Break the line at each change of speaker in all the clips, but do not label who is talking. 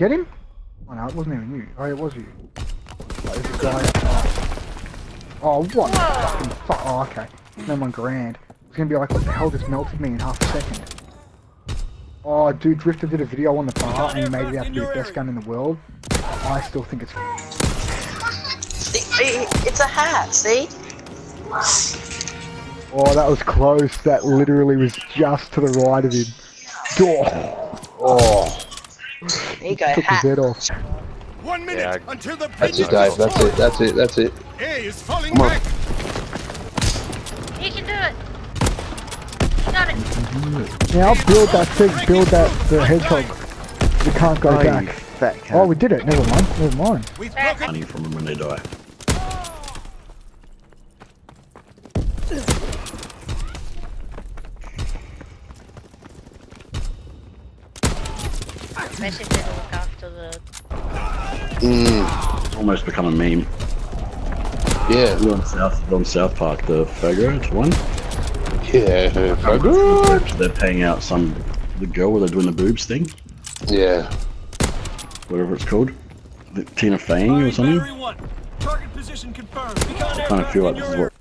Get him? Oh no, it wasn't even you. Oh, it was you. Oh, a guy. Oh, oh what fucking fuck? Oh, okay. No one grand. It's gonna be like, what the hell just melted me in half a second? Oh, dude, Drift0r did a video on the bar and made it out to be the best gun in the world. I still think it's.
It's a hat, see?
Oh, that was close. That literally was just to the right of him. Oh, oh.
There you go,
took his head off.
One minute
Yeah.
until the
That's
bridge
it, guys. That's it. That's it. That's it.
A is falling
Come on.
back.
You can do it. You got it.
Now build that thing. Build that the hedgehog. We can't go
Oh, you
back.
fat oh, cat.
Oh, we did it. Never mind. Never mind.
We've broken
money from them when they die.
Especially if they don't look after the.
Mm,
It's almost become a meme.
yeah.
We're on South, on South Park, the Fago one.
Yeah. So good.
They're paying out some the girl where they're doing the boobs thing,
Yeah.
whatever it's called, the Tina Fey or something.
Battery one. Target position confirmed.
I kind of feel like this is what.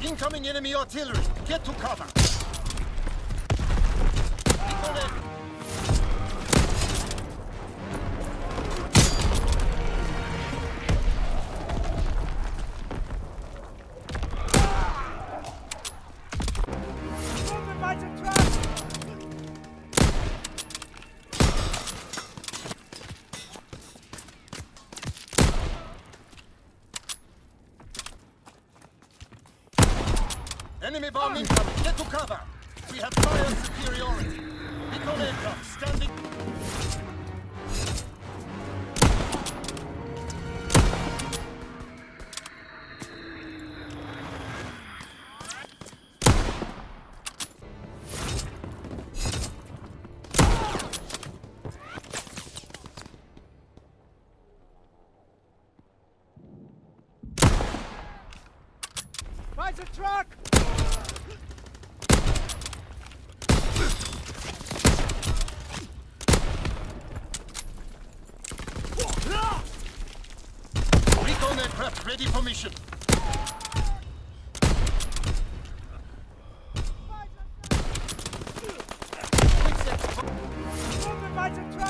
Incoming enemy artillery. Get to cover. Enemy bomb incoming. Get to cover. We have fire superiority. Recon aircraft standing. Find a truck! Recon aircraft ready for mission. Finds a truck!